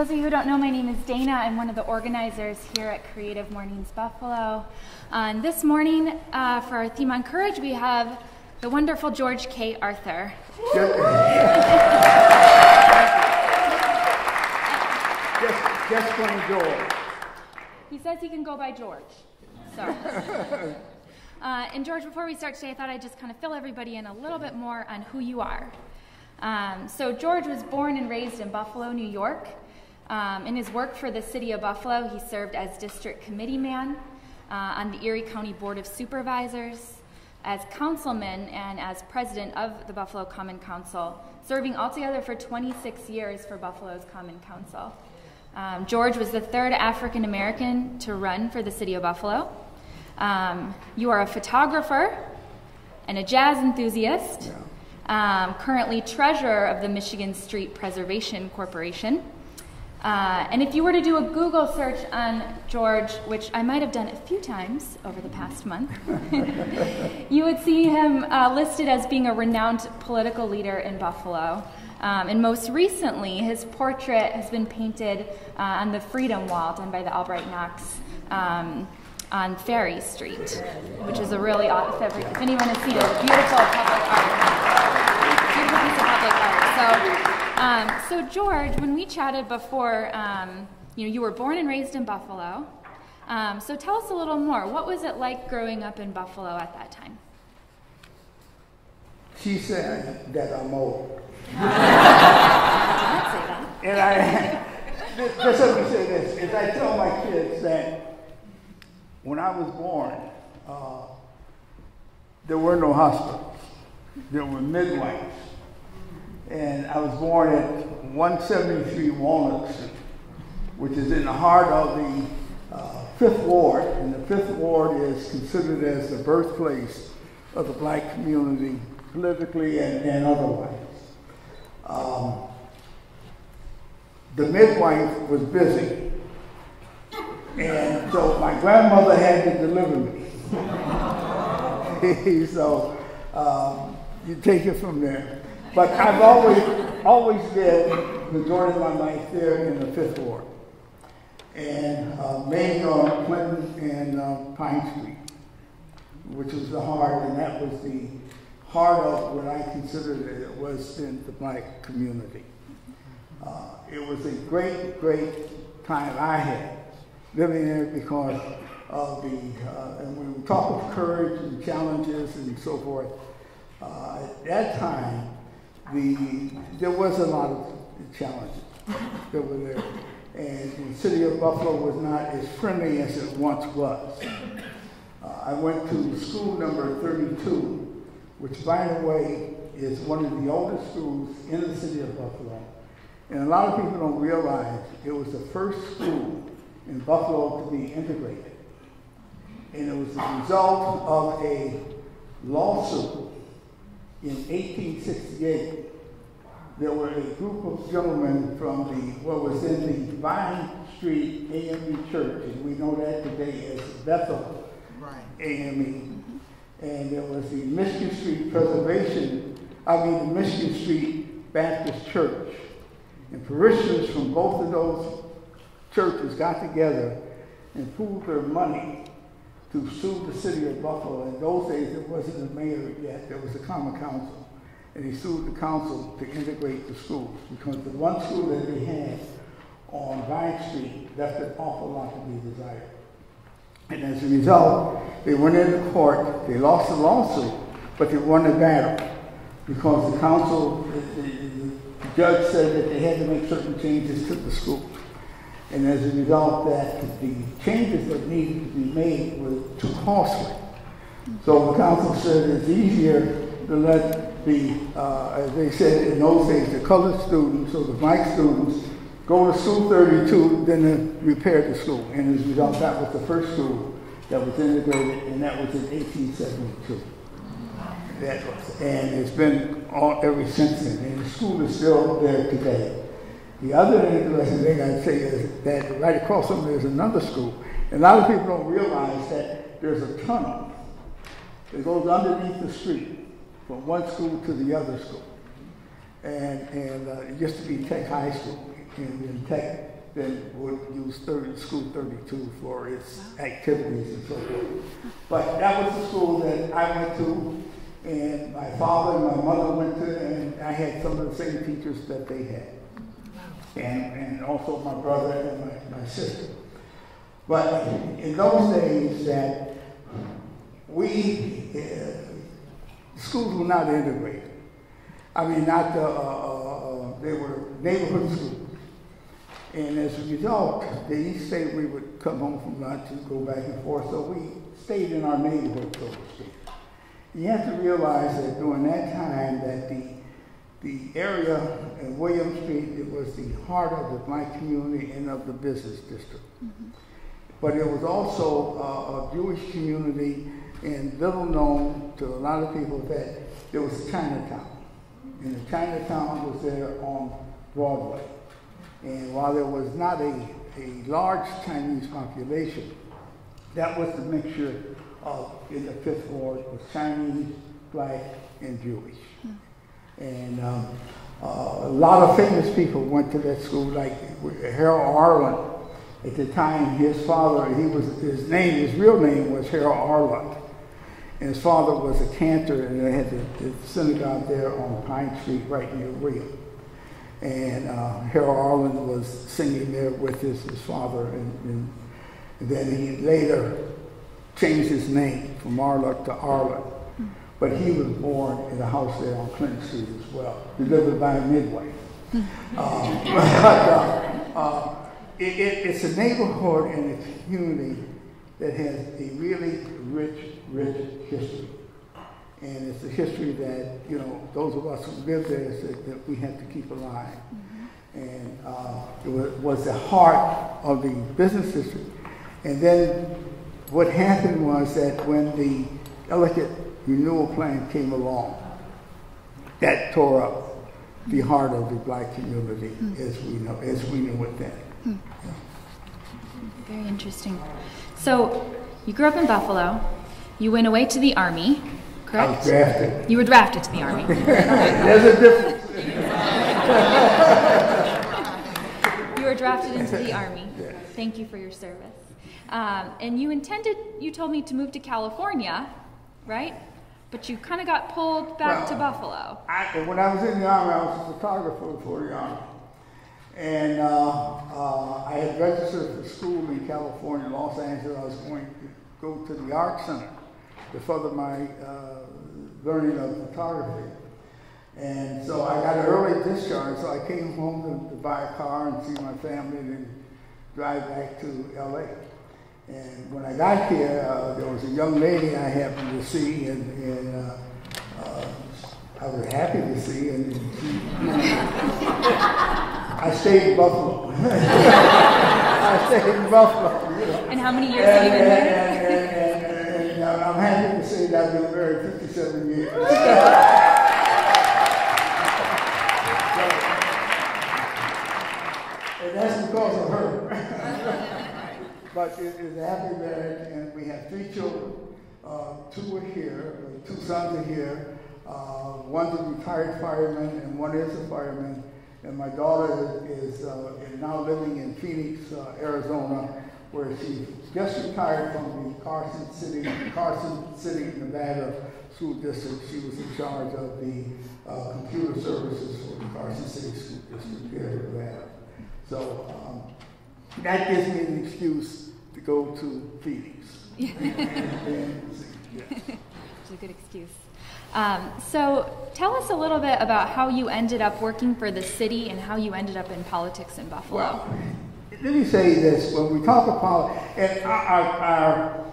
those of you who don't know, my name is Dana. I'm one of the organizers here at Creative Mornings Buffalo. Uh, this morning, uh, for our theme on courage, we have the wonderful George K. Arthur. Just, just plain George. He says he can go by George. So, uh, and George, before we start today, I thought I'd just kind of fill everybody in a little bit more on who you are. Um, so, George was born and raised in Buffalo, New York. Um, in his work for the city of Buffalo, he served as district committee man uh, on the Erie County Board of Supervisors, as councilman, and as president of the Buffalo Common Council, serving altogether for 26 years for Buffalo's Common Council. Um, George was the third African American to run for the city of Buffalo. Um, you are a photographer and a jazz enthusiast, um, currently treasurer of the Michigan Street Preservation Corporation. Uh, and if you were to do a Google search on George, which I might have done a few times over the past month, you would see him uh, listed as being a renowned political leader in Buffalo. Um, and most recently, his portrait has been painted uh, on the Freedom Wall done by the Albright Knox um, on Ferry Street, which is a really, every, if anyone has seen it, a beautiful public art. Beautiful piece of public art. So, um, so George, when we chatted before, um, you know, you were born and raised in Buffalo. Um, so tell us a little more. What was it like growing up in Buffalo at that time? She said that I'm old. I'd say that. And I, just let me say this, is I tell my kids that when I was born, uh, there were no hospitals. There were midwives. And I was born at 173 Walnut Street, which is in the heart of the uh, Fifth Ward. And the Fifth Ward is considered as the birthplace of the black community, politically and, and otherwise. Um, the midwife was busy. And so my grandmother had to deliver me. so um, you take it from there. But I've always, always been majority of my life there in the Fifth Ward. And uh, mainly on Clinton and uh, Pine Street, which was the heart, and that was the heart of what I considered it was in the black community. Uh, it was a great, great time I had living there because of the, uh, and when we talk of courage and challenges and so forth, uh, at that time, the, there was a lot of challenges that were there. And the city of Buffalo was not as friendly as it once was. Uh, I went to school number 32, which, by the way, is one of the oldest schools in the city of Buffalo. And a lot of people don't realize it was the first school in Buffalo to be integrated. And it was the result of a lawsuit in 1868, there were a group of gentlemen from the what was in the Vine Street AME Church, and we know that today as Bethel right. AME. And there was the Michigan Street Preservation, I mean the Michigan Street Baptist Church. And parishioners from both of those churches got together and pooled their money to sue the city of Buffalo. In those days, there wasn't a mayor yet, there was a common council. And he sued the council to integrate the schools because the one school that they had on Vine Street left an awful lot to be desired. And as a result, they went into court, they lost the lawsuit, but they won the battle because the council, the, the, the judge said that they had to make certain changes to the school. And as a result, that the changes that needed to be made were too costly. So the council said it's easier to let the, uh, as they said in those days, the colored students or the black students go to school 32, than to repair the school. And as a result, that was the first school that was integrated, and that was in 1872. That was, and it's been all ever since then. And the school is still there today. The other interesting thing I'd say is that right across from there's another school. And a lot of people don't realize that there's a tunnel that goes underneath the street from one school to the other school. and, and uh, it used to be Tech High School, and then Tech then would use 30, School 32 for its activities and so forth. But that was the school that I went to, and my father and my mother went to, and I had some of the same teachers that they had. And, and also my brother and my, my sister. But in those days that we, uh, schools were not integrated. I mean, not the, uh, uh, uh, they were neighborhood schools. And as a result, they say we would come home from lunch and go back and forth, so we stayed in our neighborhood, so. You have to realize that during that time that the, the area in William Street, it was the heart of the black community and of the business district. Mm-hmm. But it was also uh, a Jewish community and little known to a lot of people that there was Chinatown. And the Chinatown was there on Broadway. And while there was not a, a large Chinese population, that was the mixture of, in the Fifth Ward, was Chinese, black, and Jewish. And um, uh, a lot of famous people went to that school, like Harold Arlen. At the time, his father, he was his name, his real name was Harold Arlen. And his father was a cantor, and they had the, the synagogue there on Pine Street, right near William. And uh, Harold Arlen was singing there with his, his father, and, and, and then he later changed his name from Arluck to Arlen. But he was born in a house there on Clinton Street as well, delivered by Midway. uh, but uh, uh, it, it, it's a neighborhood and a community that has a really rich, rich history. And it's a history that, you know, those of us who live there said that we have to keep alive. Mm-hmm. And uh, it was, was the heart of the business district. And then what happened was that when the Ellicott renewal plan came along, that tore up the heart of the black community mm. as we know as we knew it then. Mm. Yeah. Very interesting. So you grew up in Buffalo. You went away to the army, correct? I was drafted. You were drafted to the army. There's a difference. you were drafted into the army. Thank you for your service. Um, and you intended, you told me, to move to California, right? But you kind of got pulled back well, to Buffalo. I, when I was in the army, I was a photographer for the army. And uh, uh, I had registered for school in California, Los Angeles. I was going to go to the Art Center to further my uh, learning of photography. And so I got an early discharge, so I came home to, to buy a car and see my family and then drive back to LA. And when I got here, uh, there was a young lady I happened to see, and, and uh, uh, I was happy to see, and she, I stayed in Buffalo. I stayed in Buffalo. You know. And how many years and, have you been there? And, and, and, I'm happy to say that I've been married 57 years. and that's because of her. but it is a happy marriage, and we have three children. Uh, two are here, two sons are here. Uh, one's a retired fireman, and one is a fireman. And my daughter is, uh, is now living in Phoenix, uh, Arizona, where she just retired from the Carson City, Carson City, Nevada School District. She was in charge of the uh, computer services for the Carson City School District here in Nevada. So um, that gives me an excuse to go to Phoenix. It's a good excuse. Um, so tell us a little bit about how you ended up working for the city and how you ended up in politics in Buffalo. Well, let me say this: when we talk about and our, our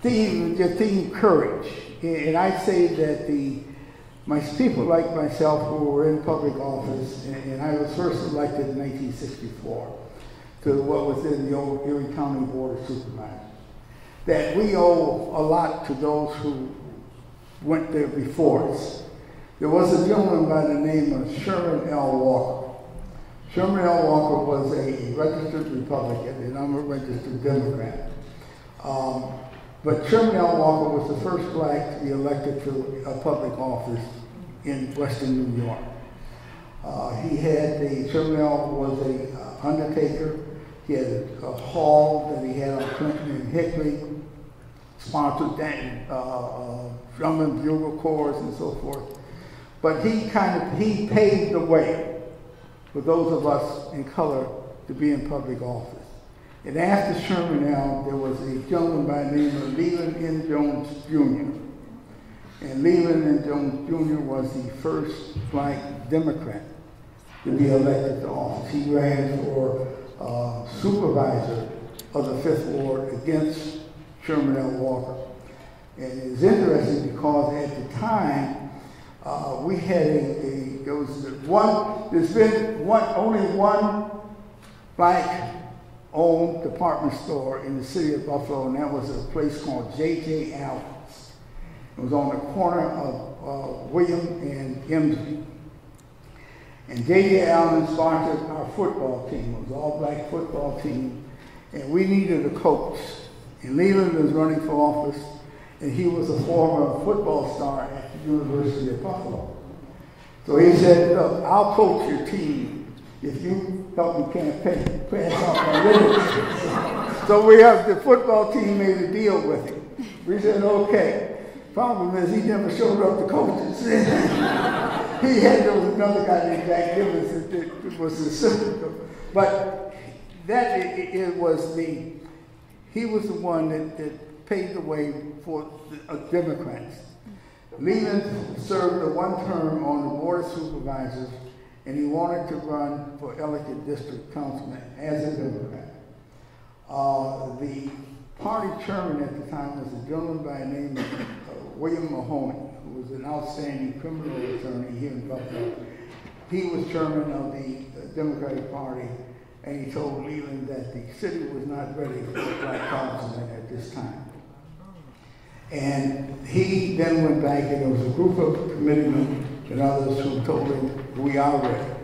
theme, the theme, courage, and I say that the my people like myself who were in public office, and, and I was first elected in 1964 to what was in the old Erie County Board of Supervisors, that we owe a lot to those who went there before us. There was a gentleman by the name of Sherman L. Walker. Sherman L. Walker was a registered Republican, and I'm a registered Democrat. Um, but Sherman L. Walker was the first black to be elected to a public office in Western New York. Uh, he had the Sherman L. was a uh, undertaker. He had a, a, hall that he had on Clinton and Hickory, sponsored that, uh, uh, drum and bugle corps and so forth. But he kind of he paved the way for those of us in color to be in public office. And after Sherman L., there was a gentleman by the name of Leland N. Jones Jr. And Leland N. Jones Jr. was the first black Democrat to be elected to office. He ran for uh, supervisor of the Fifth Ward against Sherman L. Walker. And it's interesting because at the time, uh, we had a, a, there was one, there's been one, only one black owned department store in the city of Buffalo, and that was a place called J.J. Allen's. It was on the corner of uh, William and Emslie. And J.J. Allen sponsored our football team. It was all black football team. And we needed a coach. And Leland was running for office, and he was a former football star at the University of Buffalo. So he said, look, I'll coach your team if you help me campaign, pass out my literature. so we have, the football team made a deal with him. We said, okay. Problem is, he never showed up to coaches. he had there was another guy named Jack Gibbons that was the assistant. But that it, it, was the he was the one that, that paved the way for the uh, Democrats. Leland served a one term on the board of supervisors, and he wanted to run for Ellicott District Councilman as a Democrat. Uh, the party chairman at the time was a gentleman by the name of William Mahoney, an outstanding criminal attorney here in Buffalo. He was chairman of the Democratic Party, and he told Leland that the city was not ready for a black councilman at this time. And he then went back, and there was a group of committeemen and others who told him, we are ready,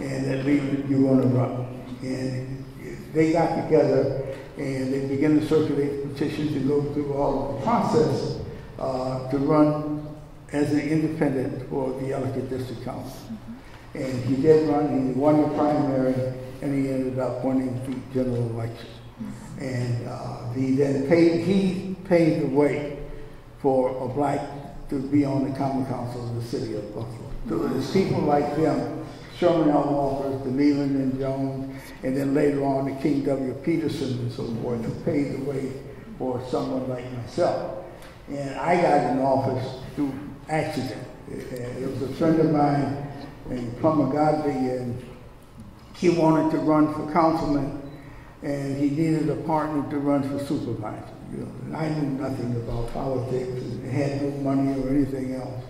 and that Leland, you're going to run. And they got together, and they began to circulate petitions and go through all of the process uh, to run as an independent for the Ellicott District Council. And he did run, he won the primary, and he ended up winning the general election. And uh, he then paid, he paved the way for a black to be on the common council of the city of Buffalo. So there's people like them, Sherman L. Walker, the Leland N. Jones, and then later on the King W. Peterson and so forth, who paved the way for someone like myself. And I got in office through accident. Uh, it was a friend of mine named Plummer Godley, and he wanted to run for councilman, and he needed a partner to run for supervisor. You know, and I knew nothing about politics and had no money or anything else.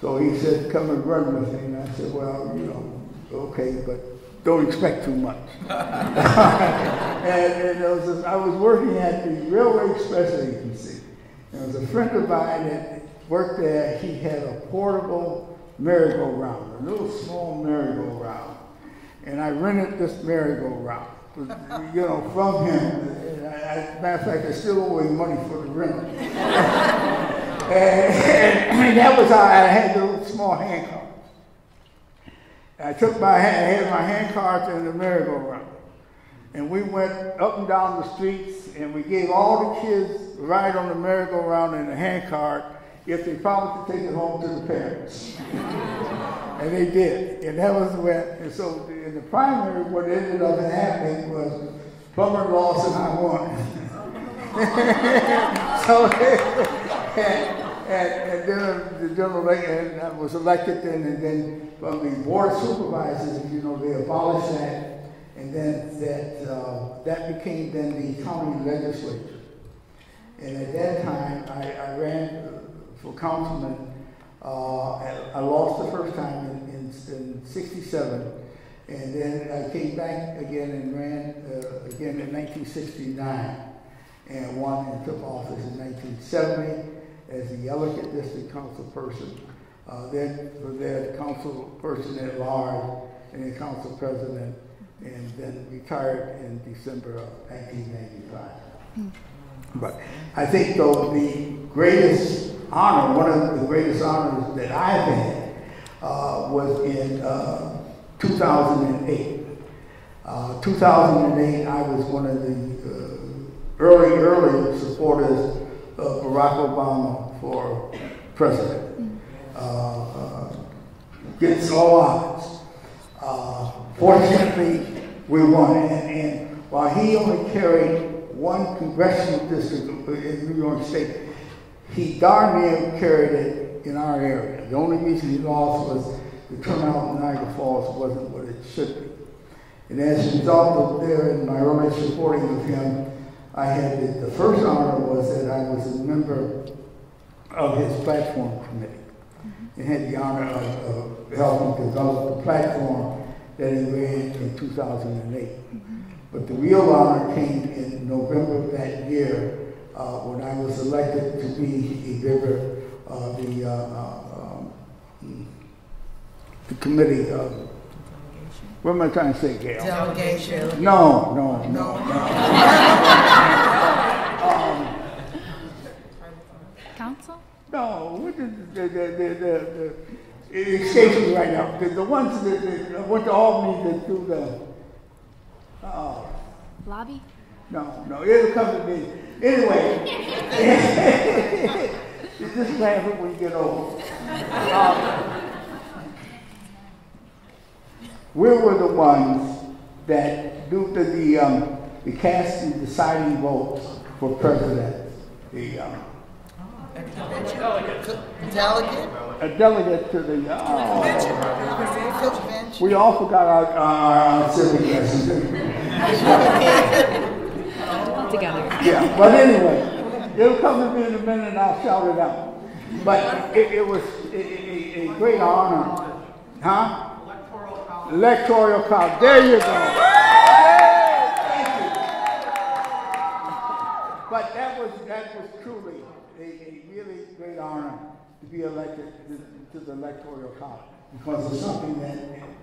So he said, come and run with me. And I said, well, you know, okay, but don't expect too much. and, and was, I was working at the Railway Express Agency. There was a friend of mine that worked there. He had a portable merry-go-round, a little small merry-go-round. And I rented this merry-go-round, you know, from him. As matter of fact, I still owe him money for the rental. and, and, that was how I had the little small hand cards. I took my hand, I had my hand cards in the merry-go-round. And we went up and down the streets and we gave all the kids a ride on the merry-go-round in the handcart if they promised to take it home to the parents. and they did. And that was when, and so in the primary, what ended up happening was Plummer lost and I won. so, and, and, and, then the general and I was elected then, and then from the board of supervisors, you know, they abolished that and then that, uh, that became then the county legislature. And at that time, I, I ran for councilman. Uh, I lost the first time in, in, in 67. And then I came back again and ran uh, again in 1969 and won and took office in 1970 as the Ellicott District Council person. Uh, then for their council person at large and the council president and then retired in December of 1995. But I think, though, the greatest honor, one of the greatest honors that I've had, uh, was in uh, 2008. Uh, 2008, I was one of the uh, early, early supporters of Barack Obama for president. Uh, uh, against all odds. Fortunately, we won. And, and while he only carried one congressional district in New York State, he darn near carried it in our area. The only reason he lost was the turnout in Niagara Falls wasn't what it should be. And as a result of there in my early supporting of him, I had the, the first honor was that I was a member of his platform committee and had the honor of, of helping develop the platform that he ran in 2008. But the real honor came in November of that year uh, when I was elected to be a member of the, uh, uh, um, the committee of, what am I trying to say, Gail? Delegation. No, no, no, no. Council? No, what is the, the, the, the, the, it escapes me right now. The, the ones that, that went to Albany that do the, uh, Lobby? no, no, it'll come to me. Anyway, this is what when you get old. Um, we were the ones that do the, the, um, the cast the deciding votes for president. The, um, Delegate. a delegate to the, uh, we all forgot our, our, our civic lessons. Together. Yeah, but anyway, it'll come to me in a minute and I'll shout it out. But it, it was a, a, a great honor. Huh? Electoral college. There you go. But that was, that was truly a, a really great honor to be elected to, to the electoral college. Because it's something that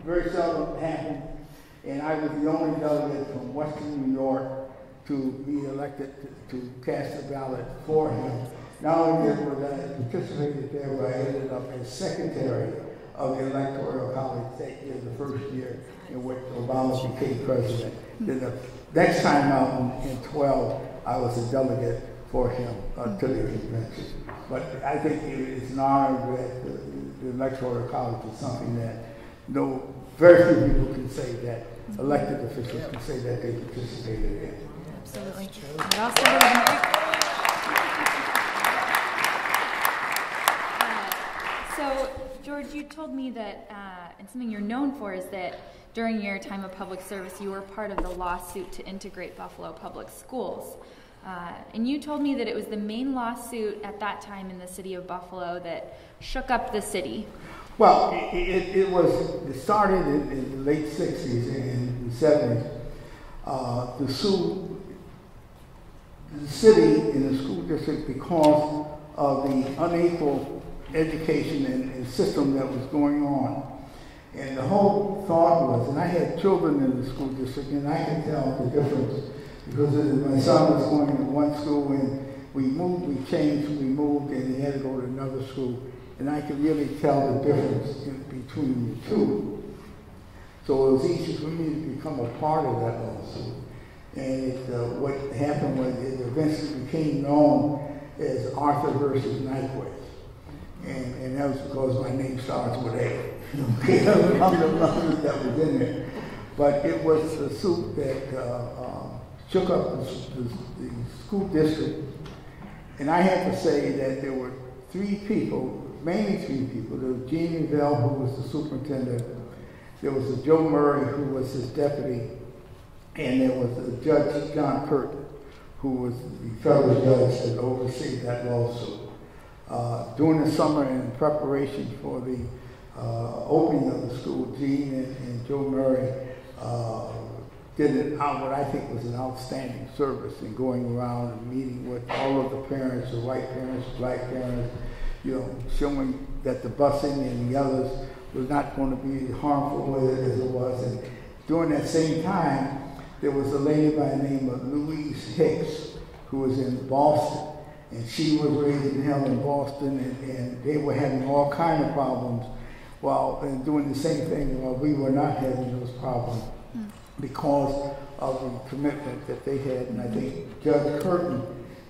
very seldom happened, And I was the only delegate from Western New York to be elected to, cast a ballot for him. Not only did I participated there, but I ended up as secretary of the electoral college that year, the first year in which Obama became president. Then the next time out in, in 12, I was a delegate for him uh, to the convention. But I think it- it's an honor that the, the electoral college is something that no, very few people can say that, elected officials can say that they participated in. Absolutely. It also would have Uh, So, George, you told me that, uh, and something you're known for is that during your time of public service, you were part of the lawsuit to integrate Buffalo Public Schools. Uh, and you told me that it was the main lawsuit at that time in the city of Buffalo that shook up the city. Well, it, it, it was, it started in, in the late sixties and seventies, uh, to sue the city in the school district because of the unequal education and, and system that was going on. And the whole thought was, and I had children in the school district, and I could tell the difference because my son was going to one school, and we moved, we changed, we moved, and he had to go to another school, and I could really tell the difference in between the two. So it was easy for me to become a part of that lawsuit. And it, uh, what happened was it eventually became known as Arthur versus Nyquist. And, and that was because my name starts with A. The numbers that was in there. But it was a suit that uh, um, shook up the, the, the school district. And I have to say that there were three people, mainly three people. There was Gene Reville, who was the superintendent. There was Joe Murray, who was his deputy. And there was a Judge John Curtin, who was the federal judge that oversees that lawsuit. Uh, during the summer, in preparation for the uh, opening of the school, Gene and, and Joe Murray uh, did an, out what I think was an outstanding service in going around and meeting with all of the parents, the white parents, black parents, you know, showing that the busing and the others was not going to be harmful as it was. And during that same time, there was a lady by the name of Louise Hicks who was in Boston. And she was raised in hell in Boston, and, and they were having all kind of problems while and doing the same thing while we were not having those problems hmm. because of the commitment that they had. And I think Judge Curtin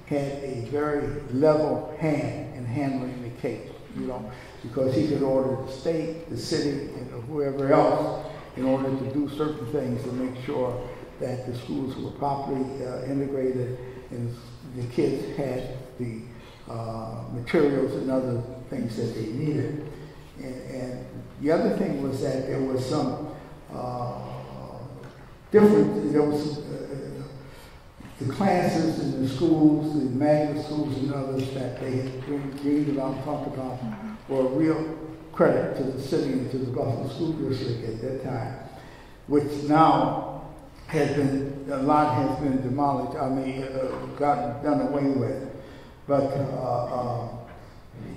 had a very level hand in handling the case, you know, because he could order the state, the city, and whoever else in order to do certain things to make sure that the schools were properly uh, integrated and the kids had the uh, materials and other things that they needed. And, and, the other thing was that there was some uh, different, there was uh, the classes in the schools, the magnet schools and others that they had dreamed about, talked about, were a real credit to the city and to the Buffalo School District at that time, which now has been, a lot has been demolished, I mean, uh, gotten, done away with. But uh, uh,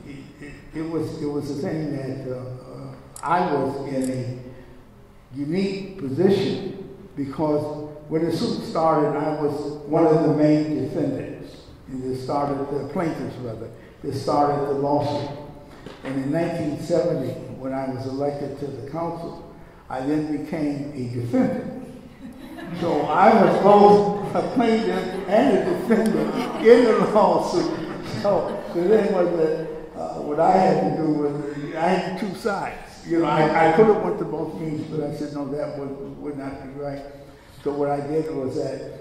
it, it, it, was, it was a thing that uh, uh, I was in a unique position because when the suit started, I was one of the main defendants. And started, the plaintiffs rather, that started the lawsuit. And in 1970, when I was elected to the council, I then became a defendant. So I was both a plaintiff and a defendant in the lawsuit. So the thing was that uh, what I had to do was I had two sides. You know, I, I could have went to both meetings, but I said, no, that would, would not be right. So what I did was that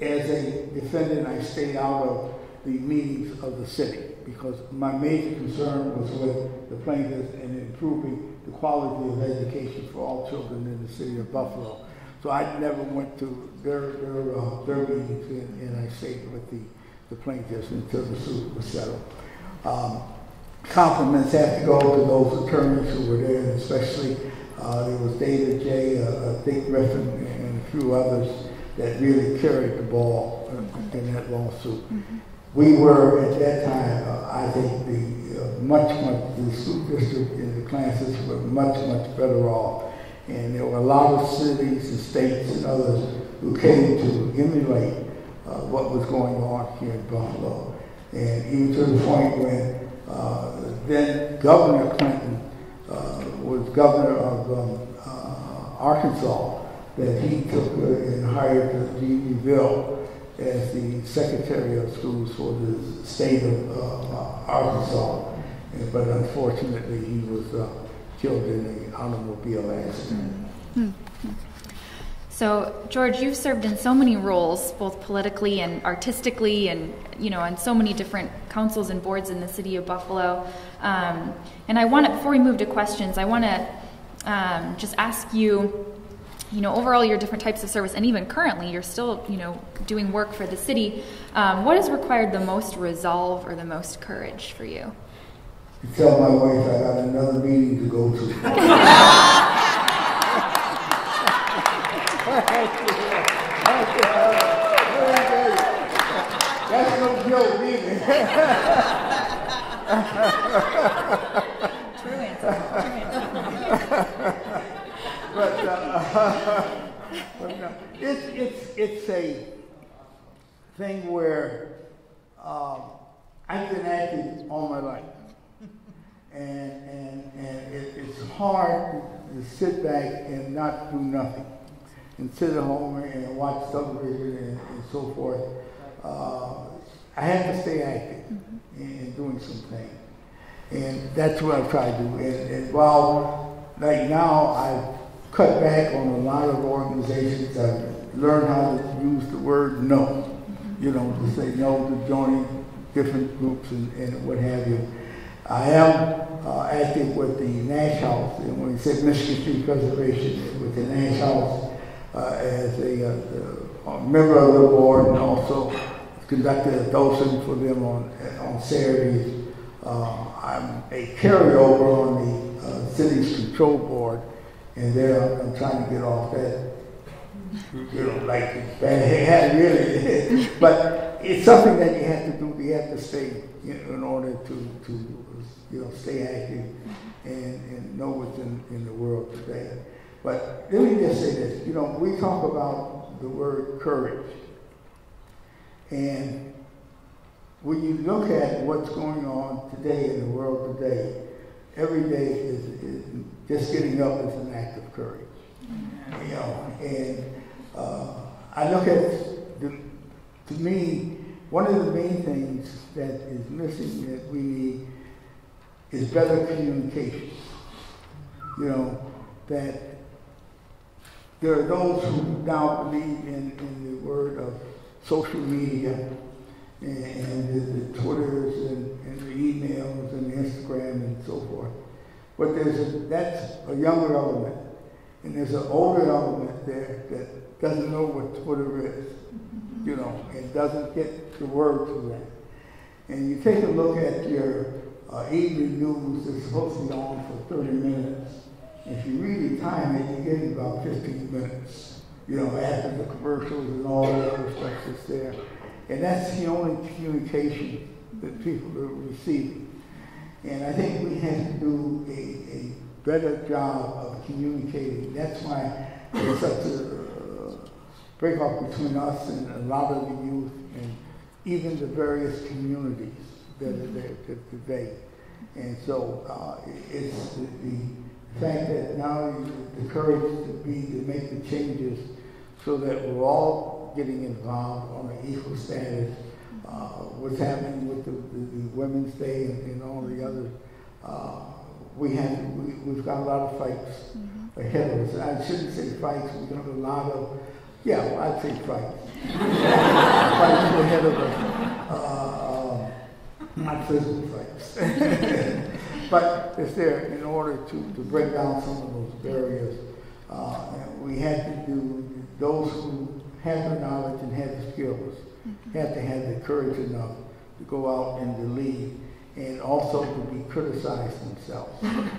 as a defendant, I stayed out of the meetings of the city because my major concern was with the plaintiffs and improving the quality of education for all children in the city of Buffalo. So I never went to their their, uh, their meetings and, and, I stayed with the, the plaintiffs until the suit was settled. Um, compliments have to go to those attorneys who were there, especially uh, there was David J., uh, uh, Dick Griffin, and a few others that really carried the ball in that lawsuit. Mm-hmm. We were at that time, uh, I think, the uh, much, much the school district and the classes were much, much better off. And there were a lot of cities and states and others who came to emulate uh, what was going on here in Buffalo. And even to the point when then Governor Clinton uh, was governor of um, uh, Arkansas, that he took uh, and hired Gene Reville as the Secretary of Schools for the state of Arkansas. But unfortunately, he was killed in an automobile accident. Mm-hmm. So, George, you've served in so many roles, both politically and artistically, and you know, on so many different councils and boards in the city of Buffalo. Um, and I want to, before we move to questions, I want to um, just ask you, you know, overall your different types of service, and even currently, you're still, you know, doing work for the city. Um, what has required the most resolve or the most courage for you? Tell my wife I got another meeting to go to. That's no joke either. True answer. but, uh, but no, it's, it's, it's a thing where um, I've been acting all my life. And, and, and it, it's hard to sit back and not do nothing and sit at home and watch television and, and so forth. Uh, I have to stay active mm-hmm. in, doing something. And that's what I try to do. And, and while, like now, I've cut back on a lot of organizations. I've learned how to use the word no. Mm-hmm. You know, to say no to joining different groups and, and what have you. I am uh, active with the Nash House, and when we said Michigan Street Preservation, with the Nash House uh, as a, uh, a, member of the board and also conducted a docent for them on, on Saturdays. Uh, I'm a carryover on the uh, city's control board, and there I'm trying to get off that. You know, like bad, really. but it's something that you have to do. You have to stay you in order to, to you know stay active and, and know what's in, in the world today. But let me just say this. You know, we talk about the word courage. And when you look at what's going on today in the world today, every day is, is just getting up is an act of courage. You know, and uh, I look at, the, to me, one of the main things that is missing that we need is better communication. You know, that there are those who now believe in, in the word of social media and, and the, Twitters and, and, the emails and the Instagram and so forth. But there's a, that's a younger element. And there's an older element there that doesn't know what Twitter is, you know, and doesn't get the word to that. And you take a look at your uh, evening news is supposed to be on for 30 minutes. If you really time it, you get about 15 minutes, you know, after the commercials and all the other stuff that's there. And that's the only communication that people are receiving. And I think we have to do a, a better job of communicating. That's why there's such a uh, breakoff between us and a lot of the youth and even the various communities that are there today. And so uh, it's the, the, fact that now the courage to be to make the changes so that we're all getting involved on an equal status. Uh, what's happening with the, the, the Women's Day and, and, all the other, uh, we have we, we've got a lot of fights mm-hmm. ahead of us. I shouldn't say fights. We've got a lot of, yeah, well, I'd say fights. fights ahead of us. Not physical fights. but it's there in order to, to break down some of those barriers. Uh, we had to do those who have the knowledge and have the skills mm-hmm. have to have the courage enough to go out and to lead and also to be criticized themselves.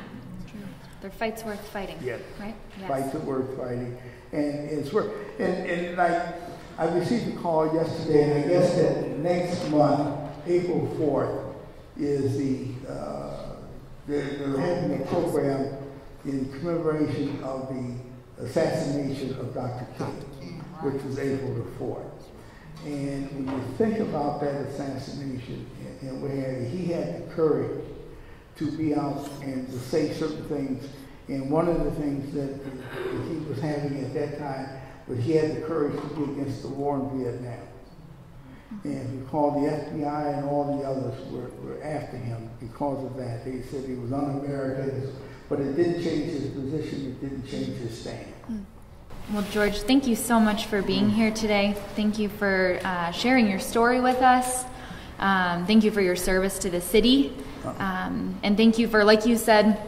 Their fight's worth fighting. Yes. Right? Yes. Fights are worth fighting. And it's worth and, and I I received a call yesterday and I guess that next month, April fourth, is the uh, they're, they're having a program in commemoration of the assassination of Dr. King, which was April the 4th. And when you think about that assassination and where he had the courage to be out and to say certain things, and one of the things that he was having at that time was he had the courage to be against the war in Vietnam. And he called the FBI and all the others were, were after him because of that. They said he was un-American, but it didn't change his position, it didn't change his stand. Hmm. Well, George, thank you so much for being here today. Thank you for uh, sharing your story with us. Um, thank you for your service to the city. Um, and thank you for, like you said,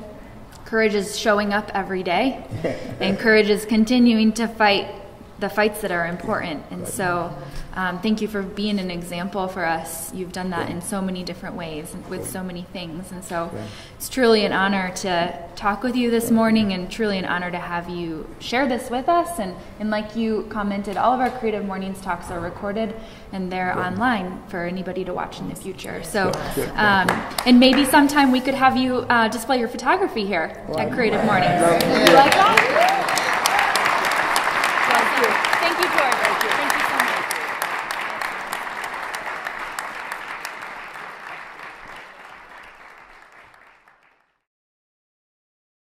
courage is showing up every day, and courage is continuing to fight the fights that are important. And so, um, thank you for being an example for us. You've done that in so many different ways with so many things. And so, it's truly an honor to talk with you this morning and truly an honor to have you share this with us. And, and like you commented, all of our Creative Mornings talks are recorded and they're online for anybody to watch in the future. So, um, and maybe sometime we could have you uh, display your photography here at Creative Mornings. Like that?